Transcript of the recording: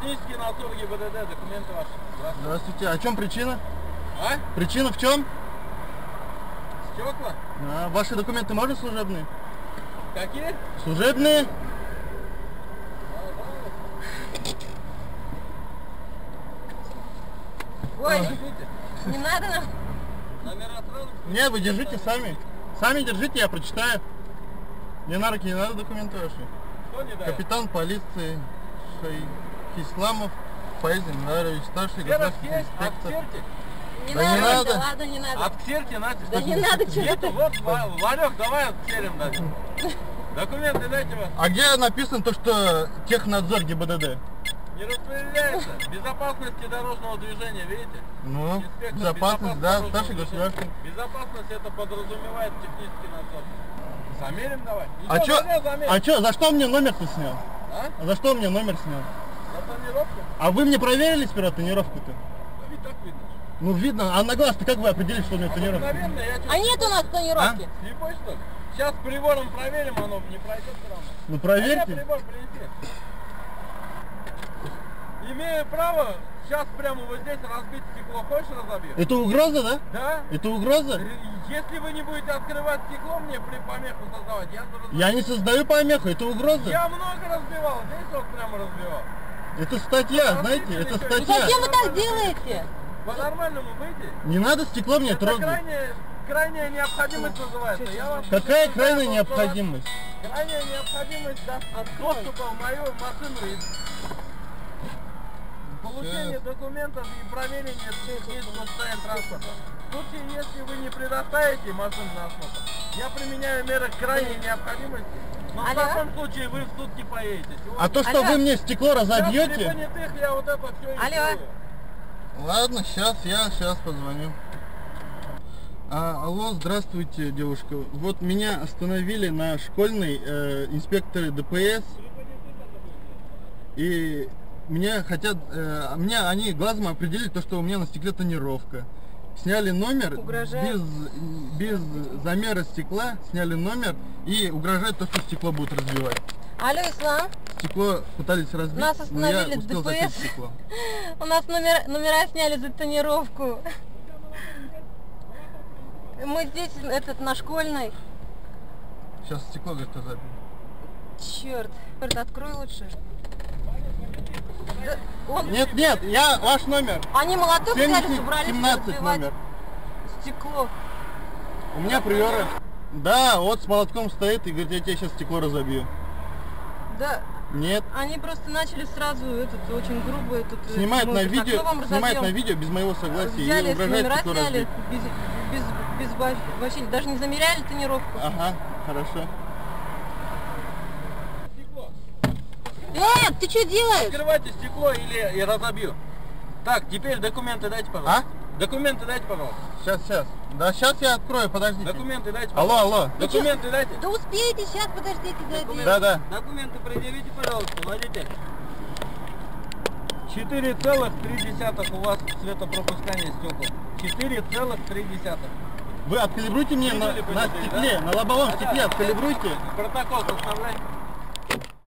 Технический надзор ГИБДД, документы ваши. Здравствуйте. Здравствуйте. А в чем причина? А? Причина в чем? Стекла? А, ваши документы можно служебные? Какие? Служебные? Ой, Держите. не надо нам. Номера сразу? Не, вы держите сами. Сами держите, я прочитаю. Мне на руки не надо документы ваши. Что не дает? Капитан полиции Шейх Исламов Фаиз Инварович, старший сферти, инспектор. отсферти. Не Да не надо, надо. ладно, не надо. Отсферти, Настя. Да не надо, что Нету, ты. вот, Ва- Варек, давай отсерим дальше. Документы дайте вас. А где написано то, что технадзор ГИБДД? Не распределяется. Безопасности дорожного движения, видите? Ну, Инспектор безопасность, да, дорожного старший государственный. Безопасность это подразумевает технический надзор. Замерим давай. А Ничего, чё, нельзя замерить. а чё, за что мне номер-то снял? А? А за что мне номер снял? За тонировку? А вы мне проверили сперва тонировку-то? Да ведь так видно. Ну видно, а на глаз-то как вы определили, что у меня тонировка? А нет у нас тонировки. слепой что ли? Сейчас прибором проверим, оно не пройдет все равно. Ну А проверьте. прибор принеси. Имею право сейчас прямо вот здесь разбить стекло. Хочешь разобью? Это угроза, да? Да? Это угроза? Если вы не будете открывать стекло, мне при помеху создавать, я разобью. Я не создаю помеху, это угроза. Я много разбивал, здесь вот прямо разбивал. Это статья, знаете, это Ну статья. зачем вы так делаете? По-нормальному выйди. Не надо стекло мне Это трогать. крайняя, крайняя необходимость называется. Я вас Какая крайняя что необходимость? Крайняя необходимость да, доступа в мою машину и получение документов и проверение технического состояния транспорта. В случае, если вы не предоставите машину на осмотр, я применяю меры крайней необходимости, но в Алло? таком случае вы в суд не поедете. А то, что Алло. вы мне стекло разобьете... понятых я вот это все Алло. Ладно, сейчас, я сейчас позвоню. А, алло, здравствуйте, девушка. Вот меня остановили на школьной э, инспекторы ДПС. И мне хотят, э, мне они глазом определили то, что у меня на стекле тонировка. Сняли номер без, без замера стекла, сняли номер и угрожают то, что стекло будут разбивать. Алло, Ислам, Стекло пытались разбить, Нас но я остановили успел ДПС. стекло. у нас номера, номера сняли за тонировку. Мы здесь, этот, на школьной. Сейчас стекло, разобью. Черт, Черт, открой лучше. Он- Нет, нет, я ваш номер. Они молоток взяли, 70, собрались 17 разбивать номер. стекло. У меня приоры. Да, вот с молотком стоит и говорит, я тебе сейчас стекло разобью. Да, Нет. они просто начали сразу этот очень грубо этот. э, Снимает на видео, «А кто вам снимает на разобьем?» видео без моего согласия Взяли, и угрожает номера сняли, разбить. без, без, без во- вообще, даже не замеряли тонировку. Ага, хорошо. Э, ты что делаешь? Открывайте стекло или я разобью. Так, теперь документы дайте, пожалуйста. Документы дайте, пожалуйста. Сейчас, сейчас. Да, сейчас я открою, подождите. Документы дайте, Алло, пожалуйста. алло. Документы дайте. Да успейте, сейчас подождите, дайте. Да, да. Документы предъявите, пожалуйста, водитель. 4,3 у вас цветопропускание стекол. 4,3. Вы откалибруйте мне на, Видели, на стекле, да? на лобовом Да, стекле да. откалибруйте. Протокол составляй.